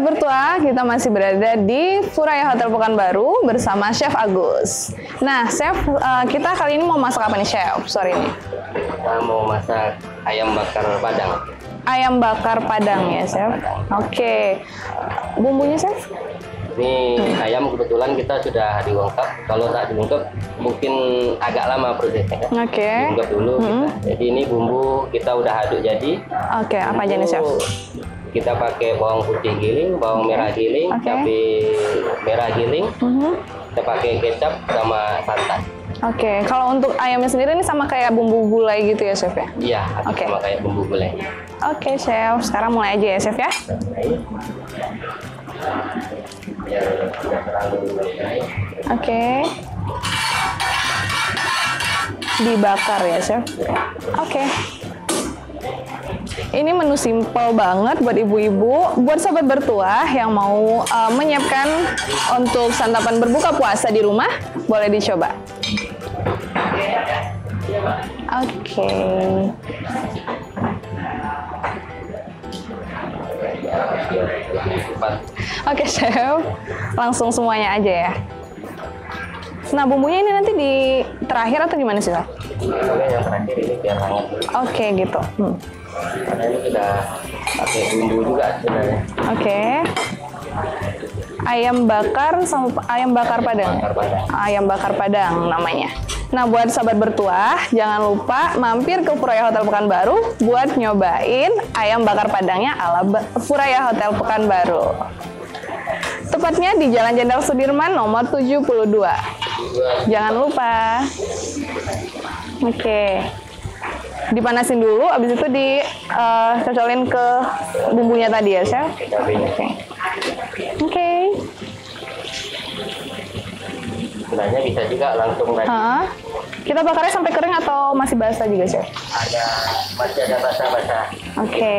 Sobat Bertua, kita masih berada di Furaya Hotel Pekanbaru bersama Chef Agus. Nah, Chef, uh, kita kali ini mau masak apa nih, Chef? Sore ini. Kita mau masak ayam bakar padang. Ayam bakar padang ya, Chef? Oke. Bumbunya, Chef? Ini ayam kebetulan kita sudah diungkap. Kalau tak diungkap mungkin agak lama prosesnya. kan? Oke. Diungkap dulu kita. Jadi ini bumbu kita udah aduk jadi. Oke, apa aja nih, Chef? Kita pakai bawang putih giling, bawang merah giling, Oke. cabai merah giling. Mhm. Kita pakai kecap sama santan. Oke, kalau untuk ayamnya sendiri ini sama kayak bumbu gulai gitu ya, Chef ya? Iya, Oke. sama kayak bumbu gulai. Oke, Chef. Sekarang mulai aja ya, Chef ya? Oke. Dibakar ya, Chef? Oke. Ini menu simple banget buat ibu-ibu, buat sahabat bertuah yang mau uh, menyiapkan untuk santapan berbuka puasa di rumah, boleh dicoba. Oke. Cepat. Oke, Chef. Langsung semuanya aja ya. Nah, bumbunya ini nanti di terakhir atau gimana sih, hangat. Oke, gitu. Hmm. Karena ini sudah pakai bumbu juga sebenarnya. Oke. Ayam bakar sama ayam bakar padang. Bakar padang. Ayam bakar padang namanya. Nah, buat sahabat bertuah, jangan lupa mampir ke Furaya Hotel Pekanbaru buat nyobain ayam bakar padangnya ala Furaya Hotel Pekanbaru. Tepatnya di Jalan Jenderal Sudirman nomor 72. Jangan lupa. Oke. Dipanasin dulu, abis itu di cocolin ke bumbunya tadi ya, Chef? Oke. Oke. Sebenarnya bisa juga langsung tadi. Hah? Kita bakarnya sampai kering atau masih basah juga, Chef? Ada masih ada basah-basah. Oke.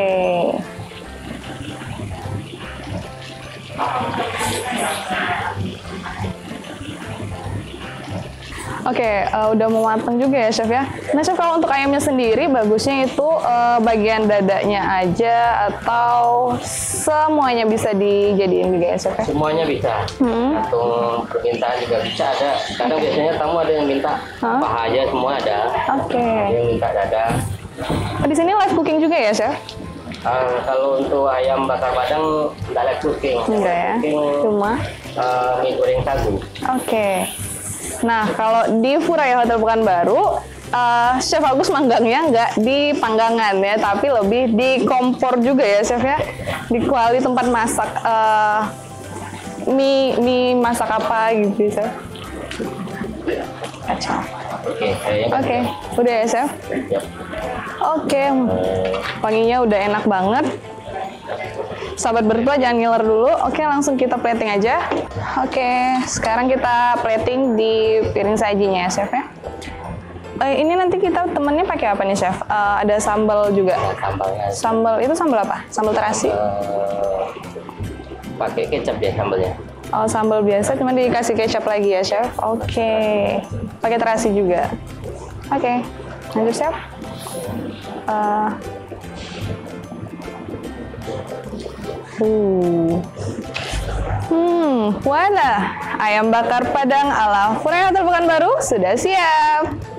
Oke, eh, udah mau matang juga ya, Chef ya. Nah, Chef kalau untuk ayamnya sendiri bagusnya itu eh, bagian dadanya aja atau semuanya bisa dijadiin juga ya, Chef ya? Semuanya bisa. Hmm. Atau permintaan juga bisa ada. Kadang biasanya tamu ada yang minta Hah? paha aja semua ada. Oke. Ada yang minta dada. Oh, Di sini live cooking juga ya, Chef? Ah, kalau untuk ayam bakar padang tidak live cooking. Enggak ya? Cooking Cuma ah, mie goreng sagu. Oke. Nah, kalau di Furaya Hotel Pekanbaru, eh, Chef Agus manggangnya nggak di panggangan ya, tapi lebih di kompor juga ya, Chef ya. Di kuali tempat masak eh, mie, mie masak apa gitu, Chef. Kacau. Oke, kayaknya Oke, udah ya, Chef? Oke, Eh, wanginya udah enak banget. Sahabat bertua jangan ngiler dulu. Oke, langsung kita plating aja. Oke, sekarang kita plating di piring sajinya ya, Chef ya. Eh, ini nanti kita temennya pakai apa nih, Chef? Eh, ada sambal juga. nah, sambalnya Sambal itu sambal apa? Sambal terasi? eh, pakai kecap ya sambalnya. Oh, sambal biasa cuma dikasih kecap lagi ya, Chef. Oke. Pakai terasi juga. Oke. Lanjut, Chef. Eh, Uh. Hmm, wadah. Ayam bakar Padang ala Furaya Hotel Pekanbaru sudah siap.